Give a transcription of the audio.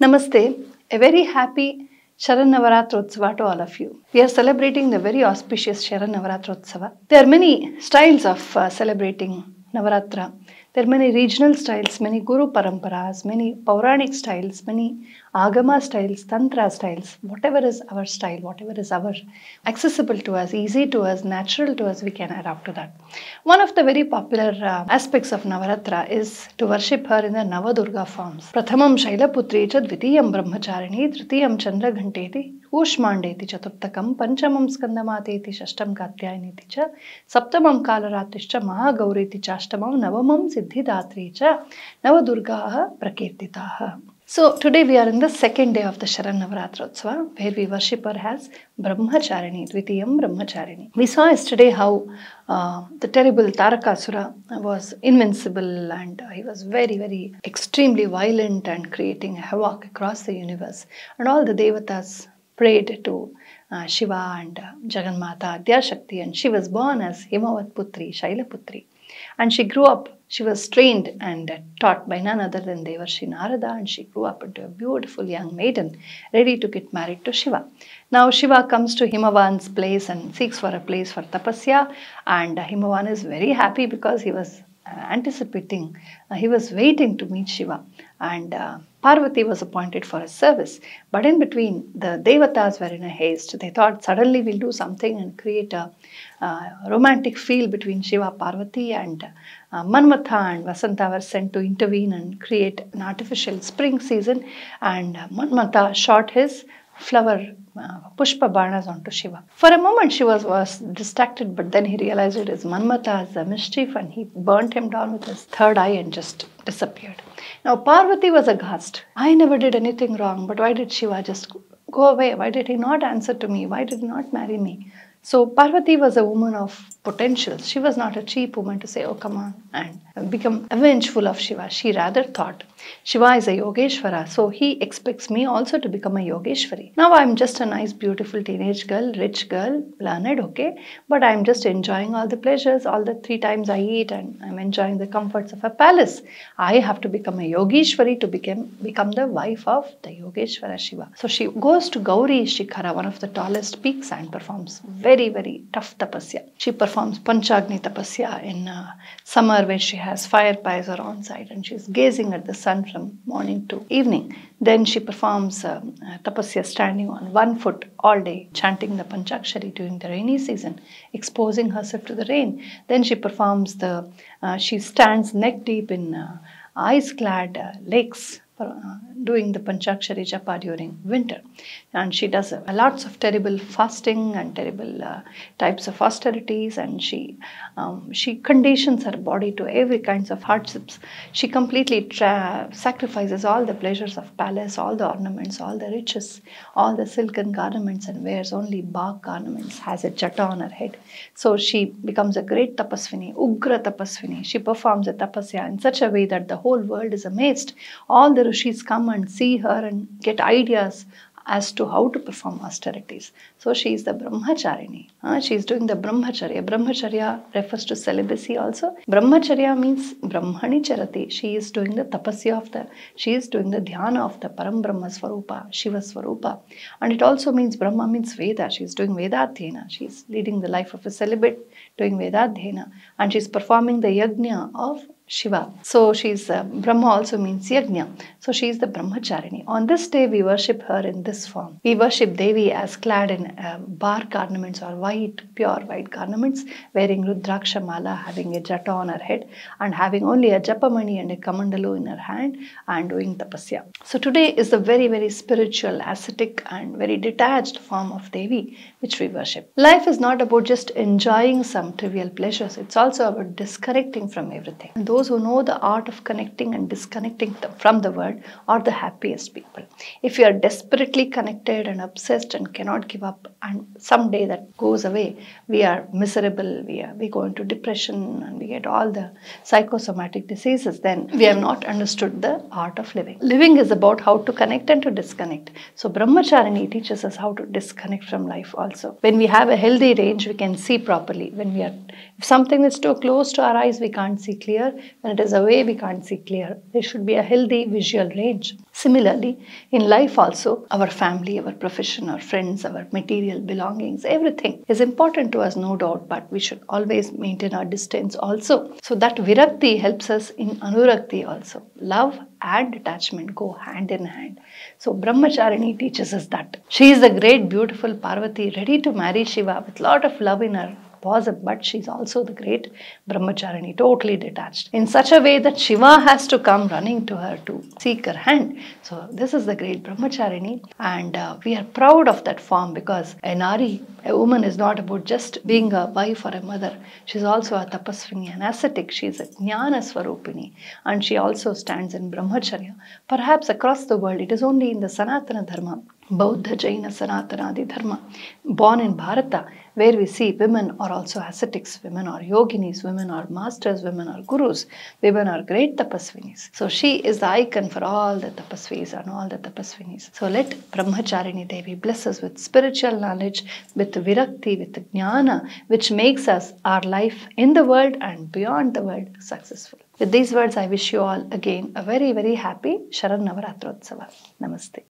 Namaste. A very happy Sharan Navaratrotsava to all of you. We are celebrating the very auspicious Sharan Navaratrotsava. There are many styles of uh, celebrating Navaratra. There are many regional styles, many Guru Paramparas, many Pauranic styles, many Agama styles, Tantra styles, whatever is our style, whatever is our accessible to us, easy to us, natural to us, we can adapt to that. One of the very popular uh, aspects of Navaratra is to worship her in the Navadurga forms. Prathamam Shailaputri cha Dvitiyam Brahmacharini, Tritiyam Chandraghanteti, ऊष्माण्डेति चतुर्थकं पञ्चमं स्कन्दमातेति षष्ठं कात्यायनीति च सप्तमं कालरात्रिश्च महागौरीति चाष्टमं नवमं सिद्धिदात्री च नवदुर्गाः प्रकीर्तिताः in the second day of the Sharan Navaratrotsava where we worship her as Brahmacharini, Dvitiyam Brahmacharini. We saw yesterday how uh, the terrible Tarakasura was invincible and he was very, very extremely violent and creating havoc across the universe. And all the Devatas prayed to uh, Shiva and uh, Jagannatha, Adyashakti, and she was born as Himavat Putri, Shailaputri. And she grew up, she was trained and taught by none other than Devarshi Narada, and she grew up into a beautiful young maiden ready to get married to Shiva. Now Shiva comes to Himavan's place and seeks for a place for tapasya, and Himavan is very happy because he was anticipating, uh, he was waiting to meet Shiva. And uh, Parvati was appointed for his service. But in between, the Devatas were in a haste. They thought suddenly we'll do something and create a uh, romantic feel between Shiva, Parvati, and uh, Manmatha and Vasanta were sent to intervene and create an artificial spring season. And Manmatha shot his flower uh, Pushpa Banas onto Shiva. For a moment, Shiva was was distracted, but then he realized it is Manmatha as a mischief and he burnt him down with his third eye and just disappeared. Now, Parvati was aghast. I never did anything wrong, but why did Shiva just go away? Why did he not answer to me? Why did he not marry me? So Parvati was a woman of potential. She was not a cheap woman to say, oh, come on, and become vengeful of Shiva. She rather thought, Shiva is a Yogeshwara, so he expects me also to become a Yogeshwari. Now I'm just a nice, beautiful teenage girl, rich girl, learned, okay, but I'm just enjoying all the pleasures, all the three times I eat, and I'm enjoying the comforts of a palace. I have to become a Yogeshwari to become, become the wife of the Yogeshwara Shiva. So she goes to Gauri Shikhara, one of the tallest peaks, and performs very, very tough tapasya. She performs Panchagni tapasya in uh, summer where she has fire pies on site and she's gazing at the sun from morning to evening. Then she performs uh, tapasya standing on one foot all day, chanting the Panchakshari during the rainy season, exposing herself to the rain. Then she performs the, uh, she stands neck deep in uh, ice clad uh, lakes doing the Panchakshari Japa during winter. And she does uh, lots of terrible fasting and terrible uh, types of austerities and she um, she conditions her body to every kinds of hardships. She completely sacrifices all the pleasures of palace, all the ornaments, all the riches, all the silken garments and wears only bark ornaments, has a jata on her head. So she becomes a great tapasvini, ugra tapasvini. She performs a tapasya in such a way that the whole world is amazed. All the rishis come and see her and get ideas as to how to perform austerities. So she is the brahmacharini. Uh, she is doing the brahmacharya. Brahmacharya refers to celibacy also. Brahmacharya means brahmani charati. She is doing the tapasya of the, she is doing the dhyana of the param brahma swarupa, Shiva swarupa. And it also means Brahma means Veda. She is doing Vedadhyana. She is leading the life of a celibate, doing Vedadhyana. And she is performing the yajna of Shiva. So she's uh, Brahma also means Yajna. So she is the Brahmacharini. On this day we worship her in this form. We worship Devi as clad in uh, bark ornaments or white, pure white garments, wearing Rudraksha Mala, having a jata on her head and having only a Japamani and a Kamandalu in her hand and doing tapasya. So today is the very very spiritual, ascetic and very detached form of Devi which we worship. Life is not about just enjoying some trivial pleasures. It's also about disconnecting from everything. Those who know the art of connecting and disconnecting from the world are the happiest people. If you are desperately connected and obsessed and cannot give up, and someday that goes away, we are miserable, we, are, we go into depression and we get all the psychosomatic diseases, then we have not understood the art of living. Living is about how to connect and to disconnect. So Brahmacharini teaches us how to disconnect from life also. When we have a healthy range, we can see properly. When we are, if something is too close to our eyes, we can't see clear when it is away, we can't see clear. There should be a healthy visual range. Similarly, in life also, our family, our profession, our friends, our material belongings, everything is important to us, no doubt, but we should always maintain our distance also. So that virakti helps us in anurakti also. Love and detachment go hand in hand. So Brahmacharini teaches us that. She is the great, beautiful Parvati, ready to marry Shiva with lot of love in her bosom, but she's also the great Brahmacharini, totally detached. In such a way that Shiva has to come running to her to seek her hand. So this is the great Brahmacharini, and uh, we are proud of that form because a Nari, a woman, is not about just being a wife or a mother. She's also a tapaswini, an ascetic. She's a jnana swarupini, and she also stands in Brahmacharya. Perhaps across the world, it is only in the Sanatana Dharma Buddha, Jaina, Sanatanadi Dharma, born in Bharata, where we see women are also ascetics, women are yoginis, women are masters, women are gurus, women are great tapasvinis. So she is the icon for all the tapasvis and all the tapasvinis. So let Brahmacharini Devi bless us with spiritual knowledge, with virakti, with jnana, which makes us our life in the world and beyond the world successful. With these words, I wish you all again a very, very happy Sharan Navaratrotsava. Namaste.